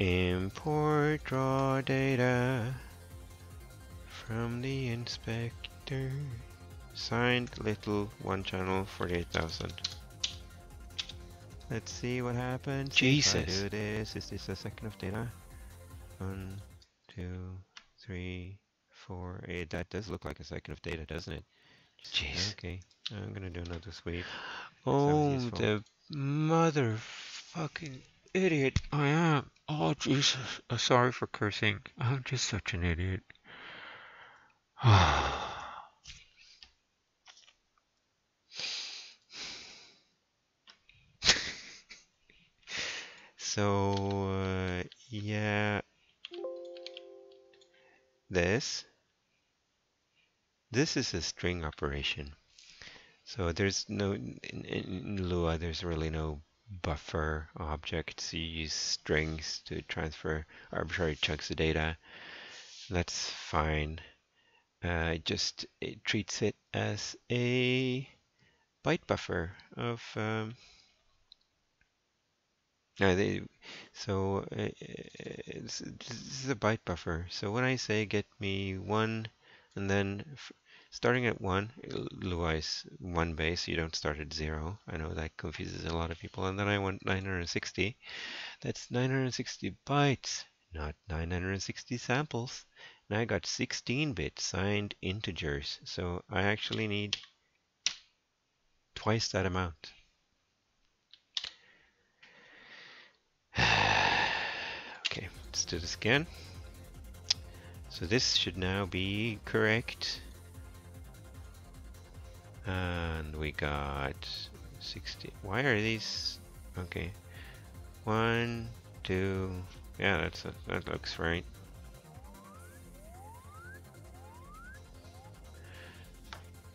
Import raw data from the inspector. Signed little one channel 48,000. Let's see what happens. Jesus. If I do this. Is this a second of data? One, two, three, four, eight. That does look like a second of data, doesn't it? Jeez. Okay. I'm gonna do another sweep. Oh, the motherfucking idiot I am. Oh, Jesus. Uh, sorry for cursing. I'm just such an idiot. So, uh, yeah. This. This is a string operation. So there's no, in, in Lua, there's really no buffer objects. You use strings to transfer arbitrary chunks of data. That's fine. Uh, it just it treats it as a byte buffer of um, they, so uh, it's, this is a byte buffer. So when I say get me one, and then starting at one, Lua is one base. You don't start at zero. I know that confuses a lot of people. And then I want 960. That's 960 bytes, not 960 samples. And I got 16-bit signed integers. So I actually need twice that amount. okay, let's do this again. So this should now be correct. And we got 60. Why are these? Okay. One, two. Yeah, that's a, that looks right.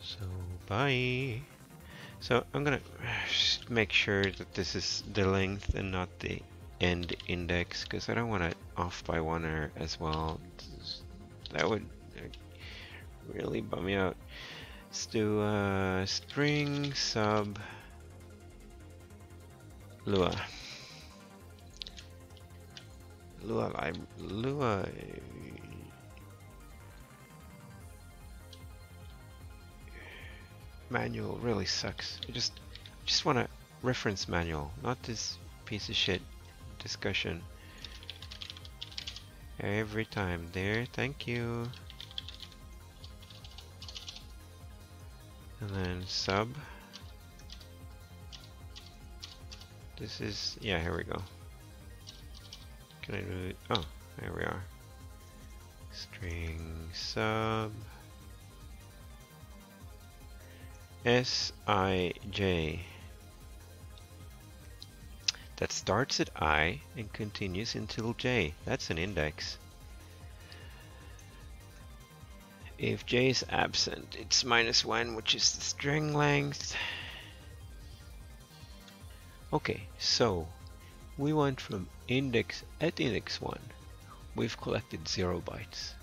So bye. So I'm gonna make sure that this is the length and not the end index because I don't want it off by one error as well. That would really bum me out. Let's do uh, string sub Lua. Lua lib Lua manual really sucks. I just just want a reference manual, not this piece of shit discussion. Every time there, thank you. And then sub. This is, yeah, here we go. Can I do it? Oh, there we are. String sub. Sij that starts at i and continues until j. That's an index. If j is absent, it's minus 1, which is the string length. Okay, so we went from index at index 1, we've collected 0 bytes.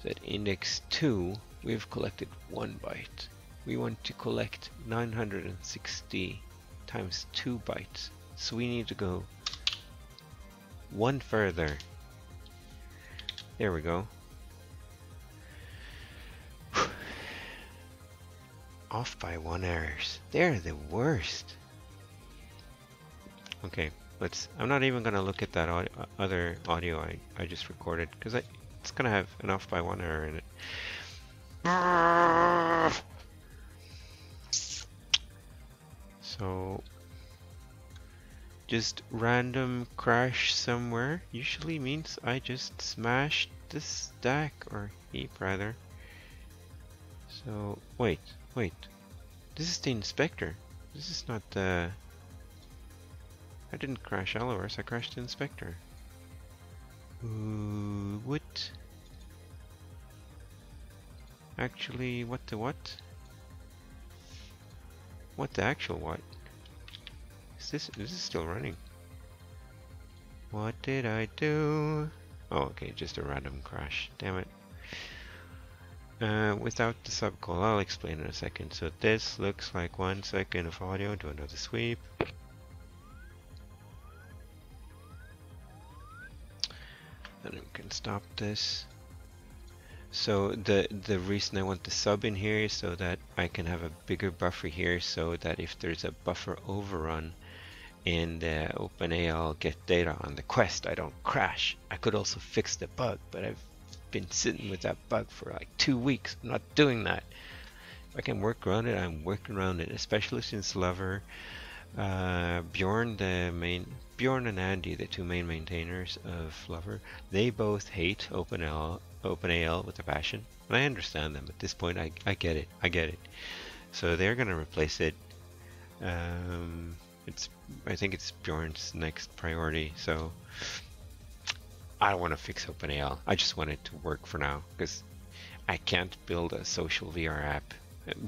So at index 2, we've collected 1 byte. We want to collect 960 times 2 bytes. So we need to go one further. There we go. Off by one errors. They're the worst. Okay, let's. I'm not even gonna look at that audio, uh, other audio I, I just recorded because it's gonna have an off by one error in it. So just random crash somewhere usually means I just smashed the stack or heap rather. So wait, wait. This is the inspector. This is not the... I didn't crash Alloverse, I crashed the inspector. Ooh, what? Actually, what the what? What the actual what? Is this, this is still running. What did I do? Oh, okay, just a random crash. Damn it. Uh, without the subcall, I'll explain in a second. So this looks like one second of audio. Do another sweep. Then we can stop this. So the the reason I want the sub in here is so that I can have a bigger buffer here so that if there's a buffer overrun in the OpenAL get data on the quest, I don't crash. I could also fix the bug, but I've been sitting with that bug for like two weeks. I'm not doing that. If I can work around it, I'm working around it, especially since LÖVR, uh, Bjorn, the main, Bjorn and Andy, the two main maintainers of LÖVR, they both hate OpenAL, OpenAL with a passion. And I understand them at this point. I, I get it. I get it. So they're going to replace it. Um, it's I think it's Bjorn's next priority. So I don't want to fix OpenAL. I just want it to work for now because I can't build a social VR app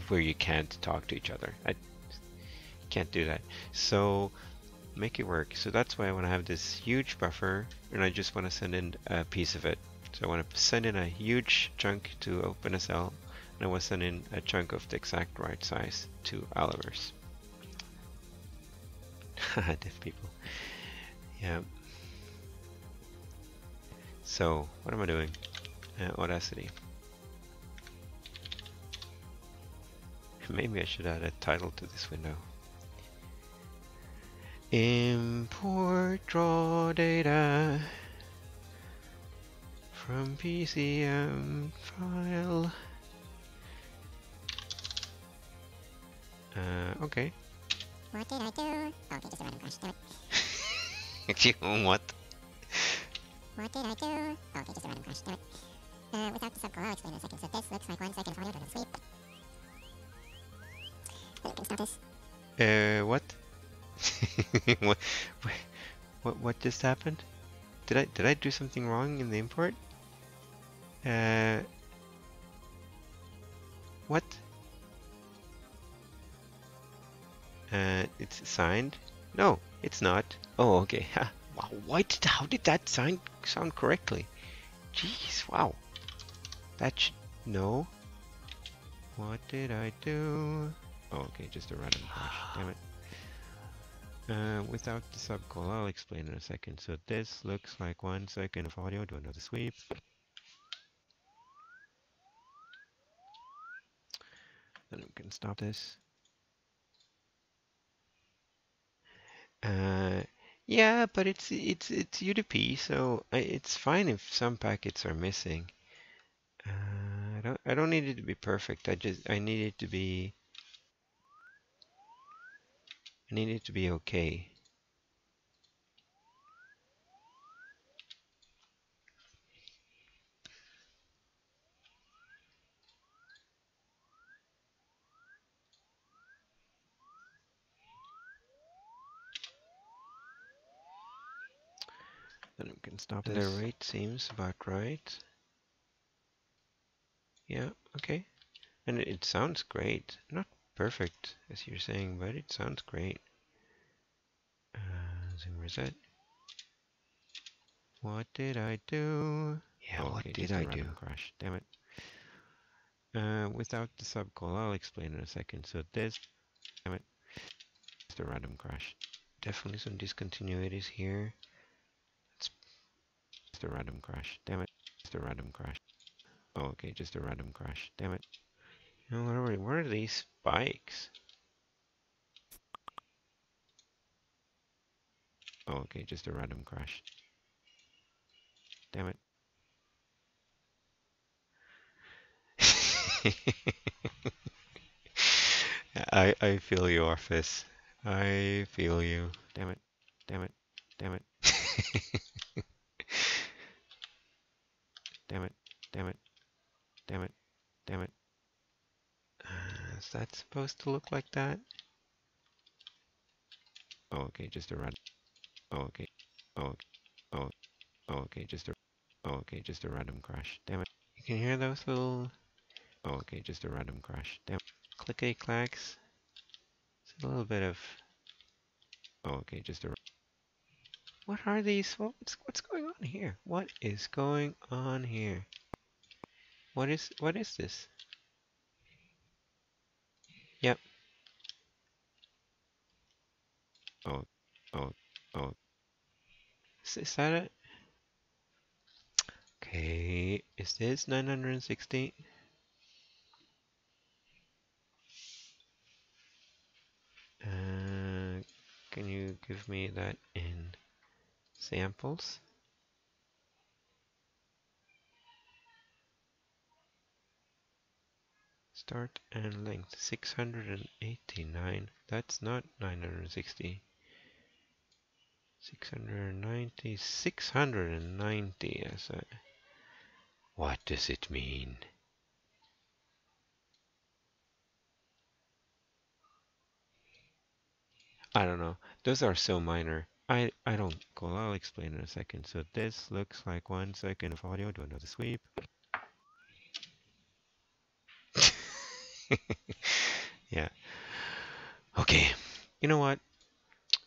where you can't talk to each other. I can't do that. So make it work. So that's why I want to have this huge buffer and I just want to send in a piece of it. So I want to send in a huge chunk to OpenSL and I want to send in a chunk of the exact right size to Alloverse. Deaf people. Yeah. So, what am I doing? Uh, Audacity. Maybe I should add a title to this window. Import draw data from PCM file. Uh, okay. What did I do? Oh, okay, just a random crash. Damn it. what? What did I do? Oh, okay, just a random crash. Damn it. Uh, without the subcall, I'll explain in a second. So this looks like one second of audio during sleep. Then you can stop this. Uh, what? what? What? What just happened? Did I did I do something wrong in the import? Uh. What? Uh, it's signed. No, it's not. Oh, okay. wow, why did how did that sound sound correctly? Jeez, wow. That should no. What did I do? Oh, okay, just a random crash. Damn it. Uh, without the subcall, I'll explain in a second. So this looks like one second of audio. Do another sweep. Then we can stop this. Uh, yeah, but it's it's it's UDP, so it's fine if some packets are missing. Uh, I don't I don't need it to be perfect. I just I need it to be I need it to be okay. Then we can stop the This- rate seems about right. Yeah, okay. And it, sounds great. Not perfect, as you're saying, but it sounds great. Uh, zoom reset. What did I do? Yeah, Oh, what okay, did I do? random Crash. Damn it. Uh, without the subcall, I'll explain in a second. So this, damn it, it's a random crash. Definitely some discontinuities here. Just a random crash. Damn it, just a random crash. Oh, okay, just a random crash. Damn it. Know, what are, are these spikes? Oh, okay, just a random crash. Damn it. I I feel you, Orphis. I feel you. Damn it. Damn it. Damn it. damn it. Damn it. Damn it. Damn it. Uh, is that supposed to look like that? Oh, okay, just a run. Oh, okay. Oh, okay. oh, oh, okay, just a. Oh, okay, just a random crash. Damn it. You can hear those little. Oh, okay, just a random crash. Damn. Clicky clacks. It's a little bit of. Oh, okay, just a. What are these? What's what's going on here? What is going on here? What is what is this? Yep. Oh, oh, oh. Is, is that it? Okay, is this 960? Uh, can you give me that in samples? Start and length 689. That's not 960. 690. 690. That's a, what does it mean? I don't know. Those are so minor. I, I don't Well, I'll explain in a second. So this looks like one second of audio. Do another sweep. yeah. Okay. You know what?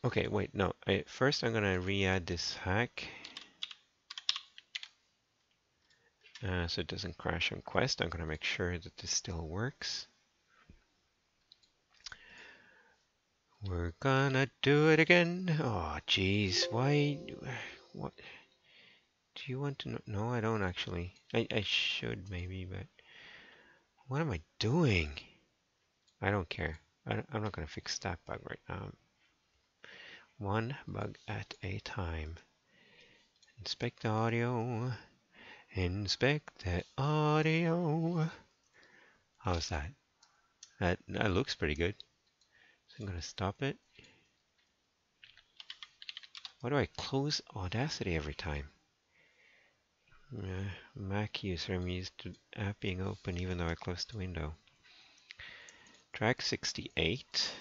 Okay, wait, no. I, first I'm gonna re-add this hack. Uh, so it doesn't crash on Quest. I'm gonna make sure that this still works. We're gonna do it again. Oh, jeez. Why? What? Do you want to know? No, I don't actually. I, I should maybe, but what am I doing? I don't care. I am not going to fix that bug right now. One bug at a time. Inspect the audio. Inspect the audio. How's that? That, that looks pretty good. So I'm going to stop it. Why do I close Audacity every time? Uh, Mac user, I'm used to app being open even though I close the window. Track 68.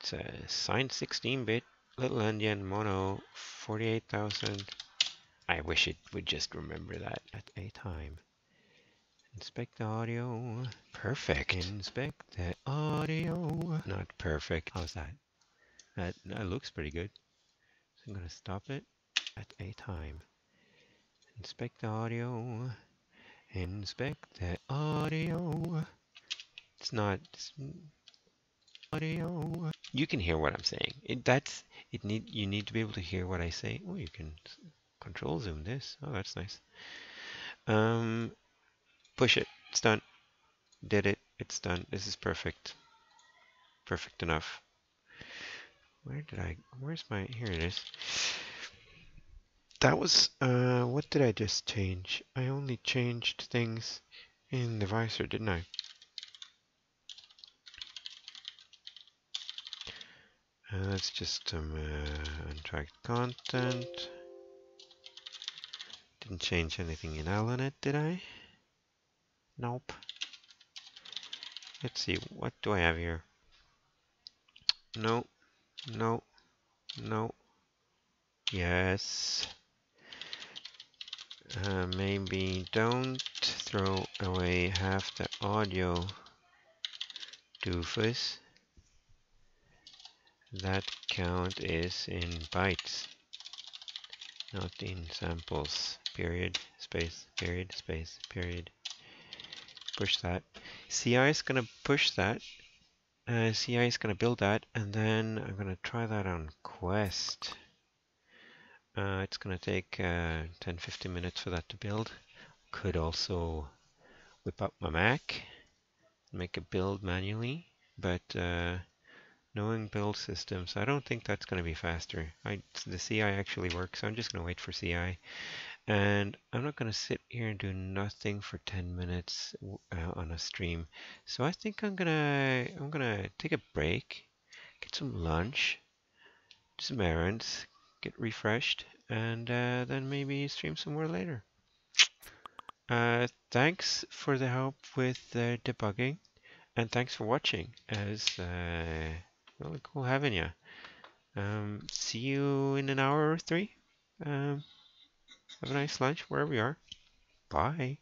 It's a signed 16-bit little endian mono 48,000. I wish it would just remember that at a time. Inspect the audio. Perfect. Inspect the audio. Not perfect. How's that? That, that looks pretty good. So I'm going to stop it at a time. Inspect the audio. Inspect the audio. It's not it's audio. You can hear what I'm saying. It that's it need you need to be able to hear what I say. Oh, you can control zoom this. Oh, that's nice. Um, push it. It's done. Did it. It's done. This is perfect. Perfect enough. Where did I? Where's my? Here it is. That was, uh, what did I just change? I only changed things in the visor, didn't I? Uh, that's just some uh, content. Didn't change anything in allonet, did I? Nope. Let's see, what do I have here? No, no, no, yes. Uh, maybe don't throw away half the audio doofus. That count is in bytes, not in samples. Period, space, period, space, period. Push that. CI is going to push that. Uh, CI is going to build that, and then I'm going to try that on Quest. Uh, it's going to take 10-15 uh, minutes for that to build. Could also whip up my Mac, make a build manually, but uh, knowing build systems, I don't think that's going to be faster. I, the CI actually works, so I'm just going to wait for CI. And I'm not going to sit here and do nothing for 10 minutes uh, on a stream. So I think I'm going to I'm going to take a break, get some lunch, do some errands, get refreshed, and uh, then maybe stream some more later. Uh, thanks for the help with uh, debugging, and thanks for watching. As uh, really cool having you. Um, see you in an hour or three. Um, have a nice lunch wherever you are. Bye.